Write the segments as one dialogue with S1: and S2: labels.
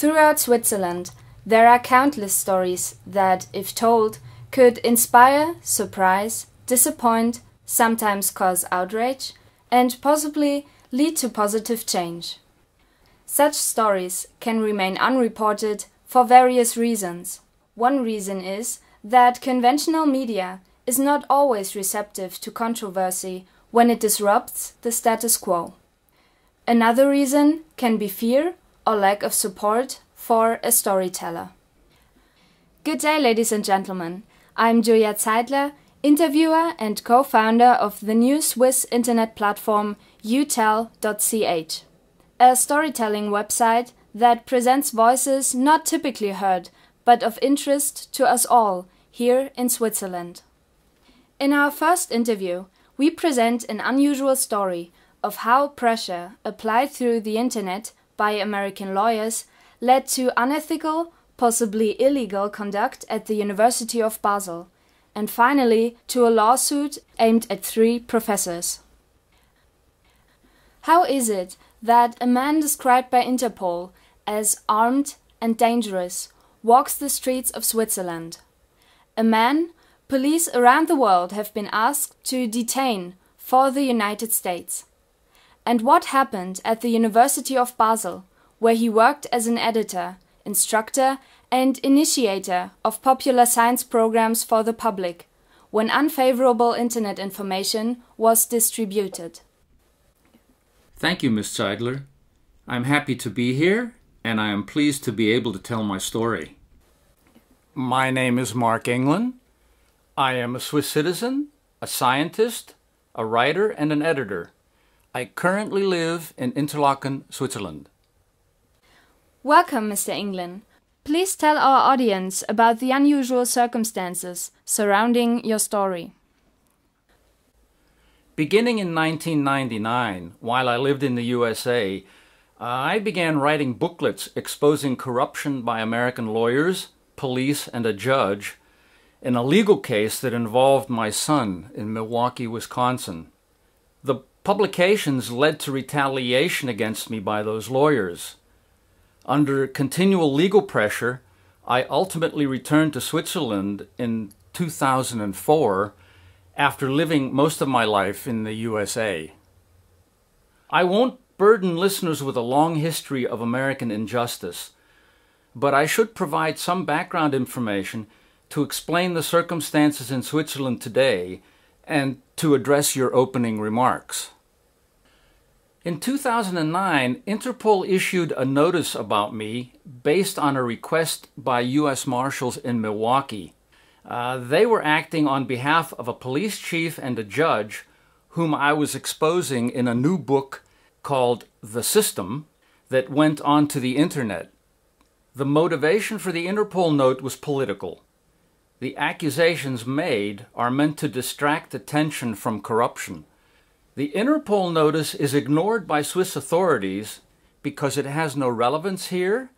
S1: Throughout Switzerland, there are countless stories that, if told, could inspire, surprise, disappoint, sometimes cause outrage, and possibly lead to positive change. Such stories can remain unreported for various reasons. One reason is that conventional media is not always receptive to controversy when it disrupts the status quo. Another reason can be fear or lack of support for a storyteller. Good day, ladies and gentlemen. I'm Julia Zeidler, interviewer and co founder of the new Swiss internet platform utell.ch, a storytelling website that presents voices not typically heard but of interest to us all here in Switzerland. In our first interview, we present an unusual story of how pressure applied through the internet by American lawyers led to unethical, possibly illegal conduct at the University of Basel, and finally to a lawsuit aimed at three professors. How is it that a man described by Interpol as armed and dangerous walks the streets of Switzerland? A man police around the world have been asked to detain for the United States. And what happened at the University of Basel, where he worked as an editor, instructor, and initiator of popular science programs for the public, when unfavorable internet information was distributed.
S2: Thank you, Ms. Zeidler. I'm happy to be here, and I am pleased to be able to tell my story.
S3: My name is Mark Inglin. I am a Swiss citizen, a scientist, a writer, and an editor. I currently live in Interlaken, Switzerland.
S1: Welcome, Mr. Inglin. Please tell our audience about the unusual circumstances surrounding your story.
S3: Beginning in 1999, while I lived in the USA, uh, I began writing booklets exposing corruption by American lawyers, police, and a judge in a legal case that involved my son in Milwaukee, Wisconsin. The publications led to retaliation against me by those lawyers. Under continual legal pressure, I ultimately returned to Switzerland in 2004 after living most of my life in the USA. I won't burden listeners with a long history of American injustice, but I should provide some background information to explain the circumstances in Switzerland today and to address your opening remarks. In 2009, Interpol issued a notice about me based on a request by U.S. Marshals in Milwaukee. Uh, they were acting on behalf of a police chief and a judge whom I was exposing in a new book called The System that went onto the internet. The motivation for the Interpol note was political. The accusations made are meant to distract attention from corruption. The Interpol notice is ignored by Swiss authorities because it has no relevance here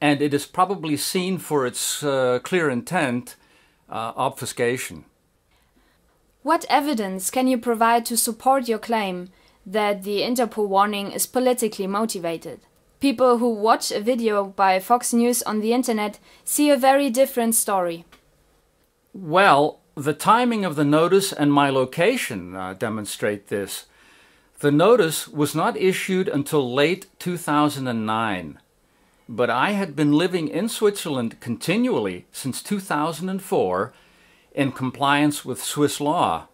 S3: and it is probably seen for its uh, clear intent uh, obfuscation.
S1: What evidence can you provide to support your claim that the Interpol warning is politically motivated? People who watch a video by Fox News on the internet see a very different story.
S3: Well, the timing of the notice and my location uh, demonstrate this. The notice was not issued until late 2009, but I had been living in Switzerland continually since 2004 in compliance with Swiss law.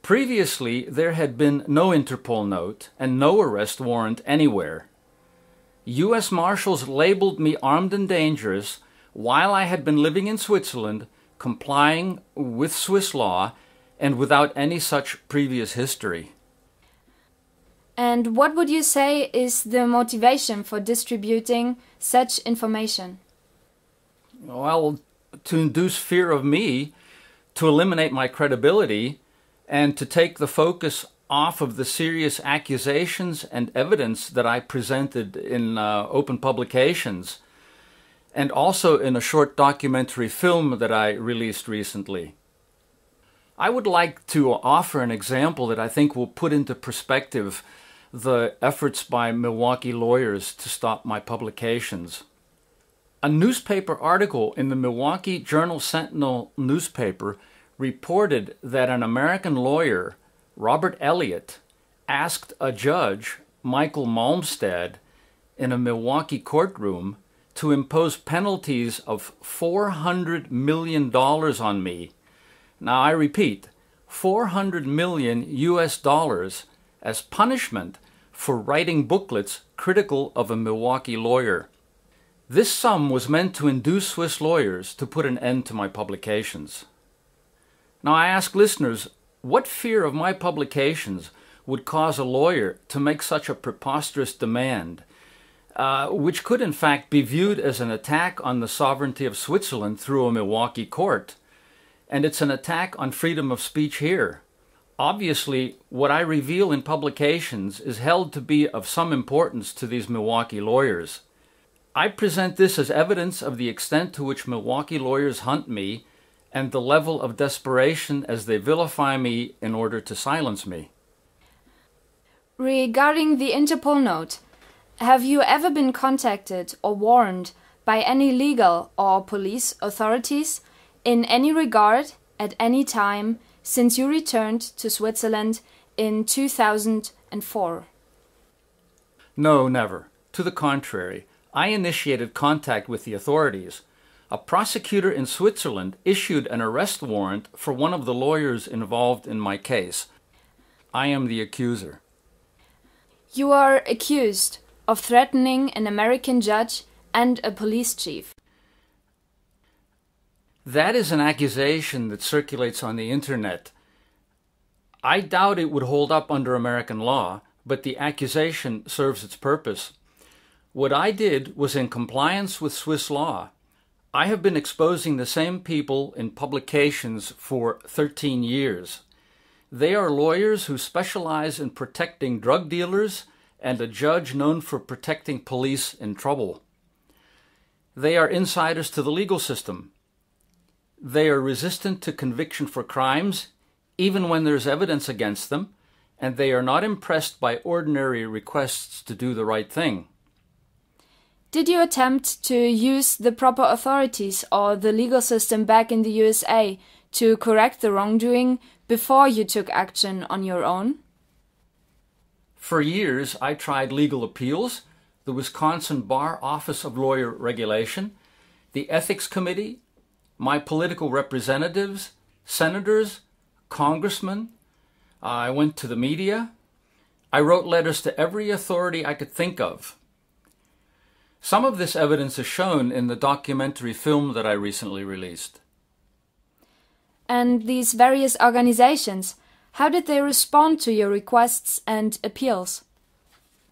S3: Previously, there had been no Interpol note and no arrest warrant anywhere. U.S. Marshals labeled me armed and dangerous while I had been living in Switzerland complying with Swiss law and without any such previous history.
S1: And what would you say is the motivation for distributing such information?
S3: Well, to induce fear of me, to eliminate my credibility, and to take the focus off of the serious accusations and evidence that I presented in uh, open publications and also in a short documentary film that I released recently. I would like to offer an example that I think will put into perspective the efforts by Milwaukee lawyers to stop my publications. A newspaper article in the Milwaukee Journal Sentinel newspaper reported that an American lawyer, Robert Elliott, asked a judge, Michael Malmstadt, in a Milwaukee courtroom to impose penalties of $400 million on me. Now, I repeat, 400 million US dollars as punishment for writing booklets critical of a Milwaukee lawyer. This sum was meant to induce Swiss lawyers to put an end to my publications. Now, I ask listeners what fear of my publications would cause a lawyer to make such a preposterous demand uh, which could in fact be viewed as an attack on the sovereignty of Switzerland through a Milwaukee court. And it's an attack on freedom of speech here. Obviously, what I reveal in publications is held to be of some importance to these Milwaukee lawyers. I present this as evidence of the extent to which Milwaukee lawyers hunt me and the level of desperation as they vilify me in order to silence me.
S1: Regarding the Interpol note, have you ever been contacted or warned by any legal or police authorities in any regard at any time since you returned to Switzerland in 2004?
S3: No, never. To the contrary, I initiated contact with the authorities. A prosecutor in Switzerland issued an arrest warrant for one of the lawyers involved in my case. I am the accuser.
S1: You are accused of threatening an American judge and a police chief.
S3: That is an accusation that circulates on the internet. I doubt it would hold up under American law, but the accusation serves its purpose. What I did was in compliance with Swiss law. I have been exposing the same people in publications for 13 years. They are lawyers who specialize in protecting drug dealers and a judge known for protecting police in trouble. They are insiders to the legal system. They are resistant to conviction for crimes, even when there's evidence against them, and they are not impressed by ordinary requests to do the right thing.
S1: Did you attempt to use the proper authorities or the legal system back in the USA to correct the wrongdoing before you took action on your own?
S3: For years, I tried legal appeals, the Wisconsin Bar Office of Lawyer Regulation, the Ethics Committee, my political representatives, senators, congressmen. I went to the media. I wrote letters to every authority I could think of. Some of this evidence is shown in the documentary film that I recently released.
S1: And these various organizations, how did they respond to your requests and appeals?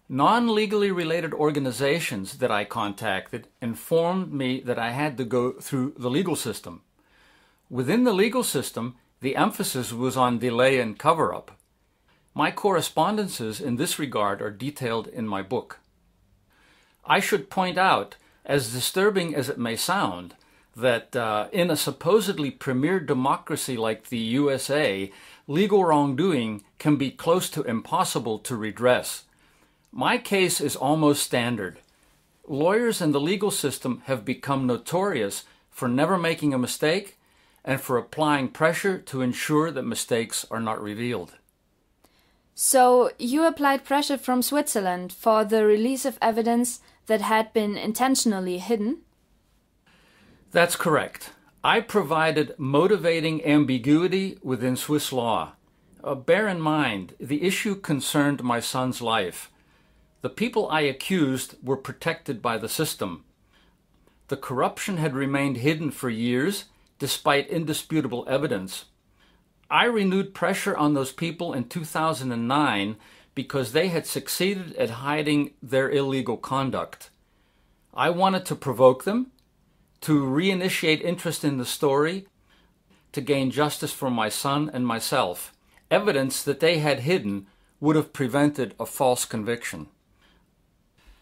S3: Non legally related organizations that I contacted informed me that I had to go through the legal system. Within the legal system, the emphasis was on delay and cover up. My correspondences in this regard are detailed in my book. I should point out, as disturbing as it may sound, that uh, in a supposedly premier democracy like the USA, legal wrongdoing can be close to impossible to redress. My case is almost standard. Lawyers in the legal system have become notorious for never making a mistake and for applying pressure to ensure that mistakes are not revealed.
S1: So, you applied pressure from Switzerland for the release of evidence that had been intentionally hidden?
S3: That's correct. I provided motivating ambiguity within Swiss law. Uh, bear in mind, the issue concerned my son's life. The people I accused were protected by the system. The corruption had remained hidden for years, despite indisputable evidence. I renewed pressure on those people in 2009 because they had succeeded at hiding their illegal conduct. I wanted to provoke them to reinitiate interest in the story, to gain justice for my son and myself. Evidence that they had hidden would have prevented a false conviction.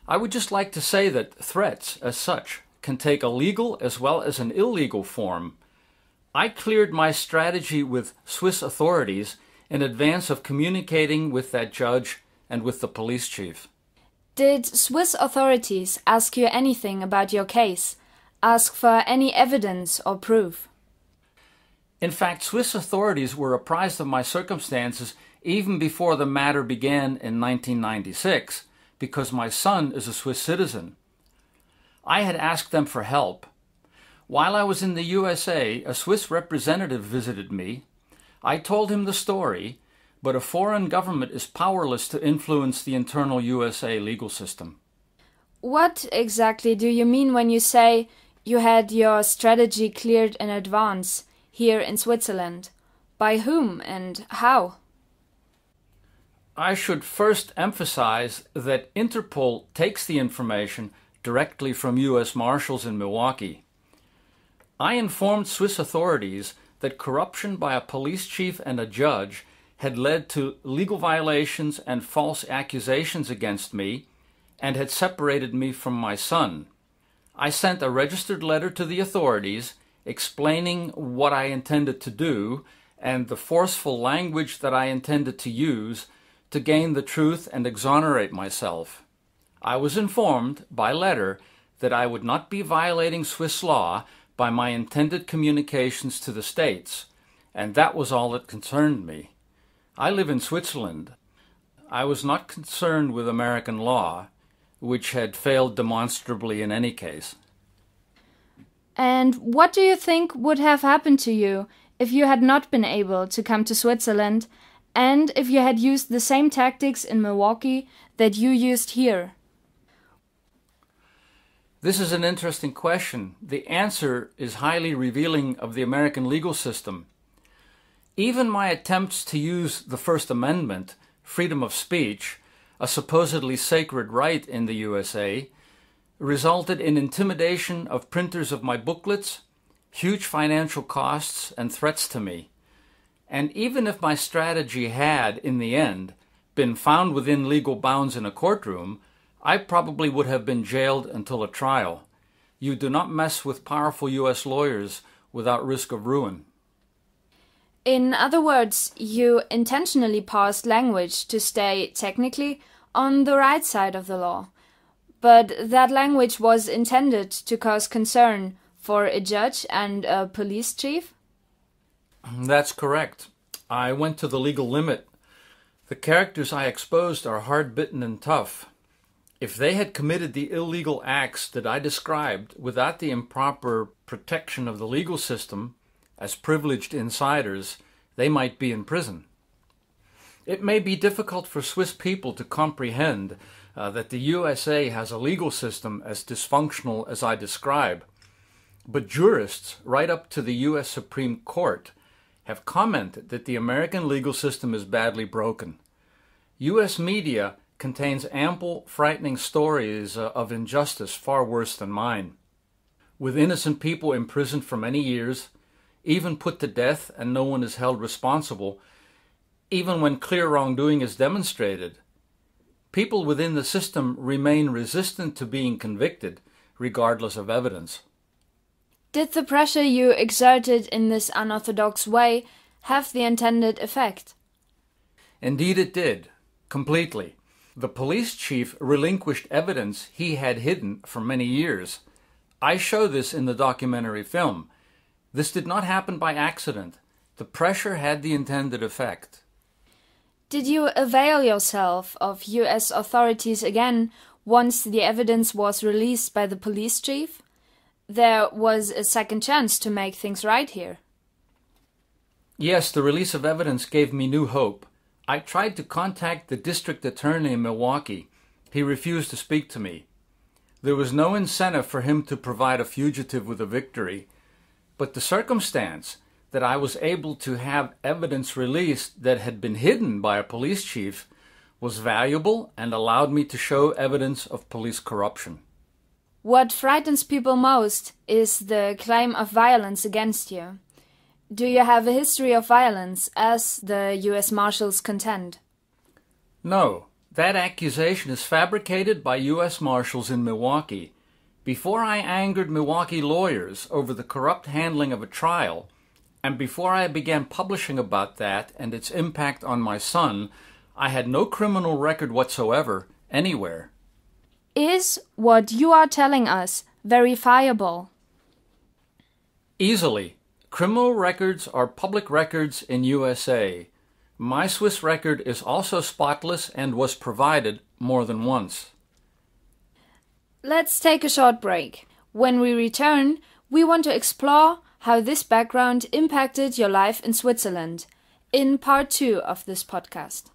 S3: I would just like to say that threats, as such, can take a legal as well as an illegal form. I cleared my strategy with Swiss authorities in advance of communicating with that judge and with the police chief.
S1: Did Swiss authorities ask you anything about your case? Ask for any evidence or proof?
S3: In fact, Swiss authorities were apprised of my circumstances even before the matter began in 1996 because my son is a Swiss citizen. I had asked them for help. While I was in the USA, a Swiss representative visited me. I told him the story, but a foreign government is powerless to influence the internal USA legal system.
S1: What exactly do you mean when you say you had your strategy cleared in advance here in Switzerland? By whom and how?
S3: I should first emphasize that Interpol takes the information directly from U.S. Marshals in Milwaukee. I informed Swiss authorities that corruption by a police chief and a judge had led to legal violations and false accusations against me and had separated me from my son. I sent a registered letter to the authorities explaining what I intended to do and the forceful language that I intended to use to gain the truth and exonerate myself. I was informed by letter that I would not be violating Swiss law by my intended communications to the States, and that was all that concerned me. I live in Switzerland. I was not concerned with American law, which had failed demonstrably in any case.
S1: And what do you think would have happened to you if you had not been able to come to Switzerland and if you had used the same tactics in Milwaukee that you used here?
S3: This is an interesting question. The answer is highly revealing of the American legal system. Even my attempts to use the First Amendment, freedom of speech, a supposedly sacred right in the USA, resulted in intimidation of printers of my booklets, huge financial costs, and threats to me. And even if my strategy had, in the end, been found within legal bounds in a courtroom, I probably would have been jailed until a trial. You do not mess with powerful U.S. lawyers without risk of ruin.
S1: In other words, you intentionally parsed language to stay, technically, on the right side of the law. But that language was intended to cause concern for a judge and a police chief?
S3: That's correct. I went to the legal limit. The characters I exposed are hard bitten and tough. If they had committed the illegal acts that I described without the improper protection of the legal system, as privileged insiders, they might be in prison. It may be difficult for Swiss people to comprehend uh, that the USA has a legal system as dysfunctional as I describe, but jurists, right up to the U.S. Supreme Court, have commented that the American legal system is badly broken. U.S. media contains ample, frightening stories uh, of injustice far worse than mine. With innocent people imprisoned for many years, even put to death and no one is held responsible, even when clear wrongdoing is demonstrated. People within the system remain resistant to being convicted, regardless of evidence.
S1: Did the pressure you exerted in this unorthodox way have the intended effect?
S3: Indeed, it did, completely. The police chief relinquished evidence he had hidden for many years. I show this in the documentary film. This did not happen by accident. The pressure had the intended effect.
S1: Did you avail yourself of US authorities again once the evidence was released by the police chief? There was a second chance to make things right here.
S3: Yes, the release of evidence gave me new hope. I tried to contact the district attorney in Milwaukee. He refused to speak to me. There was no incentive for him to provide a fugitive with a victory. But the circumstance that I was able to have evidence released that had been hidden by a police chief was valuable and allowed me to show evidence of police corruption.
S1: What frightens people most is the claim of violence against you. Do you have a history of violence, as the US Marshals contend?
S3: No. That accusation is fabricated by U.S. Marshals in Milwaukee. Before I angered Milwaukee lawyers over the corrupt handling of a trial, and before I began publishing about that and its impact on my son, I had no criminal record whatsoever anywhere.
S1: Is what you are telling us verifiable?
S3: Easily. Criminal records are public records in USA. My Swiss record is also spotless and was provided more than once.
S1: Let's take a short break. When we return, we want to explore how this background impacted your life in Switzerland in part two of this podcast.